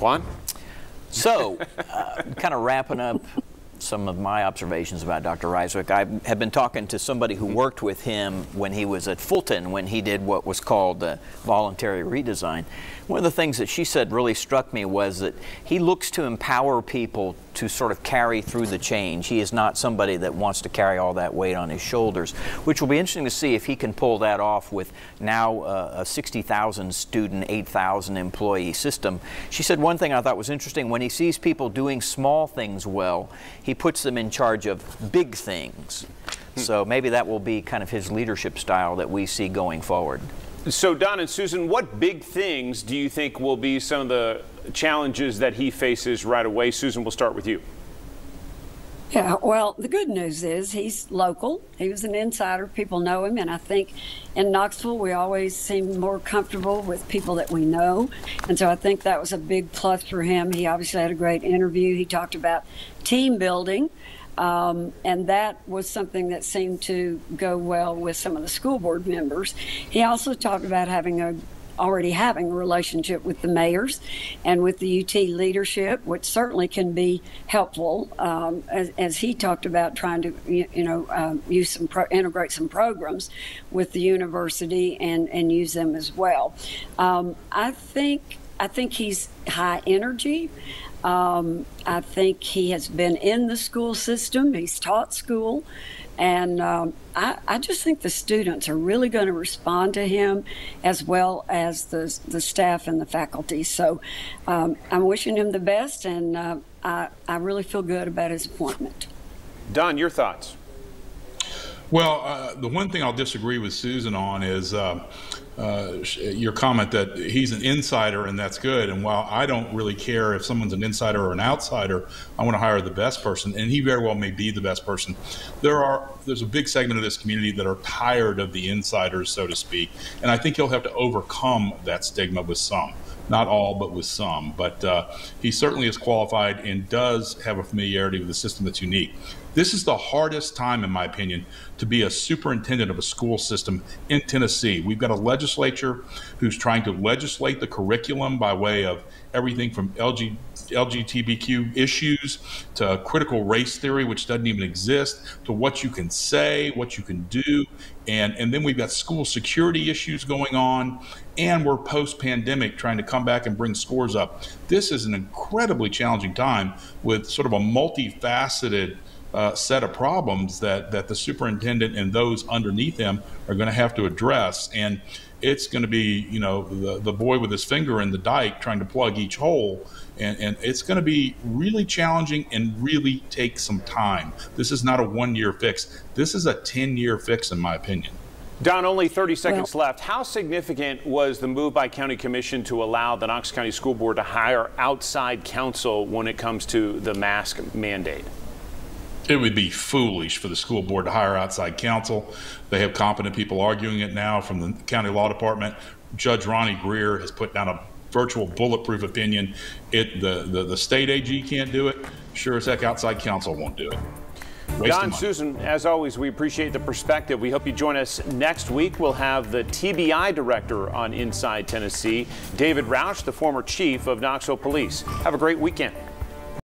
Juan? So, uh, kind of wrapping up some of my observations about Dr. Rysewyk. I have been talking to somebody who worked with him when he was at Fulton when he did what was called the voluntary redesign. One of the things that she said really struck me was that he looks to empower people to sort of carry through the change. He is not somebody that wants to carry all that weight on his shoulders, which will be interesting to see if he can pull that off with now uh, a 60,000 student, 8,000 employee system. She said one thing I thought was interesting when he sees people doing small things well, he puts them in charge of big things. So maybe that will be kind of his leadership style that we see going forward. So, Don and Susan, what big things do you think will be some of the challenges that he faces right away? Susan, we'll start with you. Yeah, well, the good news is he's local. He was an insider. People know him. And I think in Knoxville, we always seem more comfortable with people that we know. And so I think that was a big plus for him. He obviously had a great interview. He talked about team building. Um, and that was something that seemed to go well with some of the school board members. He also talked about having a already having a relationship with the mayors and with the UT leadership, which certainly can be helpful. Um, as, as, he talked about trying to, you, know, um, use some pro- integrate some programs with the university and and use them as well. Um, I think I think he's high energy. Um, I think he has been in the school system. He's taught school. And um, I, I, just think the students are really going to respond to him as well as the, the staff and the faculty. So um, I'm wishing him the best, and uh, I, I really feel good about his appointment. Don, your thoughts? Well, uh, the one thing I'll disagree with Susan on is uh, uh, your comment that he's an insider and that's good. And while I don't really care if someone's an insider or an outsider, I want to hire the best person, and he very well may be the best person. There are there's a big segment of this community that are tired of the insiders, so to speak, and I think he'll have to overcome that stigma with some. Not all, but with some. But uh, he certainly is qualified and does have a familiarity with the system that's unique. This is the hardest time, in my opinion, to be a superintendent of a school system in Tennessee. We've got a legislature who's trying to legislate the curriculum by way of everything from LG, LGBTQ issues to critical race theory, which doesn't even exist, to what you can say, what you can do. And, and then we've got school security issues going on, and we're post pandemic trying to come back and bring scores up. This is an incredibly challenging time with sort of a multifaceted uh, set of problems that that the superintendent and those underneath him are going to have to address. And it's going to be you know the, the boy with his finger in the dike trying to plug each hole. And, and it's going to be really challenging and really take some time. This is not a one year fix. This is a 10 year fix in my opinion. Don, only 30 seconds well, left. How significant was the move by County Commission to allow the Knox County School Board to hire outside counsel when it comes to the mask mandate? It would be foolish for the school board to hire outside counsel. They have competent people arguing it now from the county law department. Judge Ronnie Greer has put down a virtual bulletproof opinion. It the, the, the state AG can't do it. Sure as heck, outside counsel won't do it. Don Susan, as always, we appreciate the perspective. We hope you join us next week. We'll have the TBI director on Inside Tennessee, David Rausch, the former chief of Knoxville Police. Have a great weekend.